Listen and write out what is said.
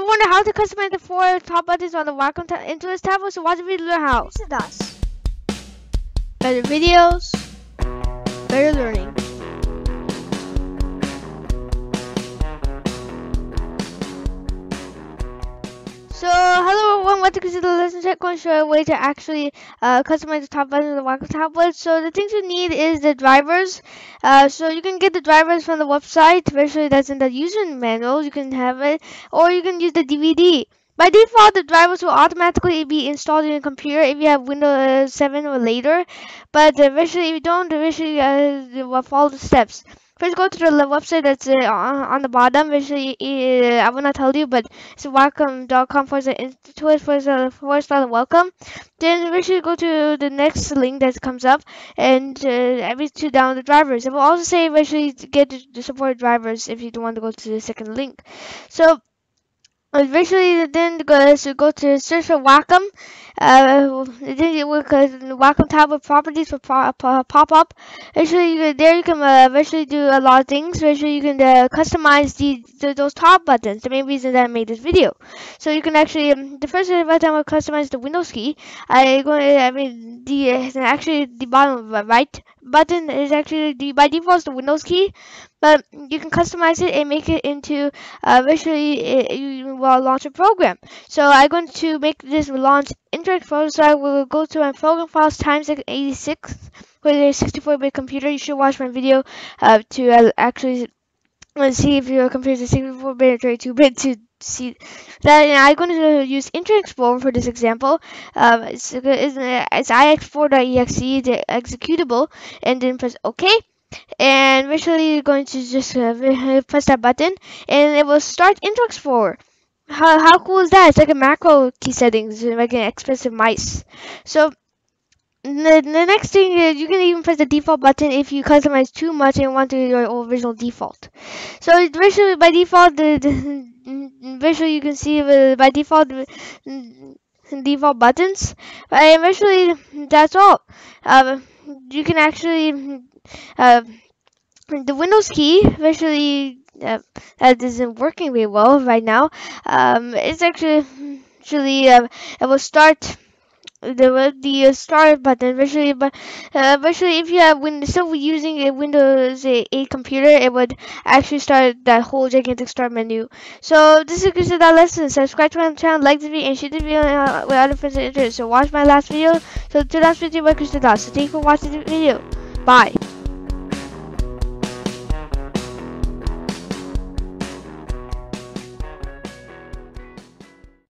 Ever wonder how to customize the four top buttons on the Wacom ta Intuos tablet? So watch the video learn how. This is us. Better videos, better learning. So, hello welcome to the lesson check. Going show a way to actually uh, customize the top button of the Wacom tablet. So, the things you need is the drivers. Uh, so, you can get the drivers from the website, especially that's in the user manual. You can have it, or you can use the DVD. By default, the drivers will automatically be installed in your computer if you have Windows 7 or later. But eventually, if you don't, eventually uh, follow the steps. First, go to the website that's uh, on the bottom. Actually, uh, I will not tell you, but it's wacom.com for the Intuos for the forward slash welcome. Then we should go to the next link that comes up and uh, every two down the drivers. It will also say eventually get the support drivers if you don't want to go to the second link. So Eventually, then go, so go to search for Wacom. Uh, will Wacom tablet properties will pop, up. Actually, you, there you can uh, eventually do a lot of things. Eventually, you can uh, customize the, the, those top buttons. The main reason that I made this video. So you can actually um, the first button will customize the Windows key. I go. I mean the actually the bottom right button is actually the by default the Windows key, but you can customize it and make it into uh, visually it, you will launch a program. So I'm going to make this launch Interact Photos. So I will go to my program files times 86 with a 64-bit computer. You should watch my video uh, to uh, actually see if your computer is 64-bit or 32-bit to see that I'm going to use Internet Explorer for this example. Um, it's, it's, it's iexplore.exe, the executable, and then press OK. And visually, you're going to just uh, press that button, and it will start Internet Explorer. How, how cool is that? It's like a macro key settings, like an expensive mice. So the, the next thing is you can even press the default button if you customize too much and want to your original default. So visually by default the, the visually you can see by default default buttons. And visually that's all. Uh, you can actually uh, the Windows key visually uh, that isn't working very well right now. Um, it's actually actually uh, it will start the the start button eventually but uh, visually if you have still using a Windows 8 computer it would actually start that whole gigantic start menu. So this is good that lesson. Subscribe to my channel like the video and share the video uh, with other friends and interest so watch my last video. So to last video by Krishna so thank you for watching the video. Bye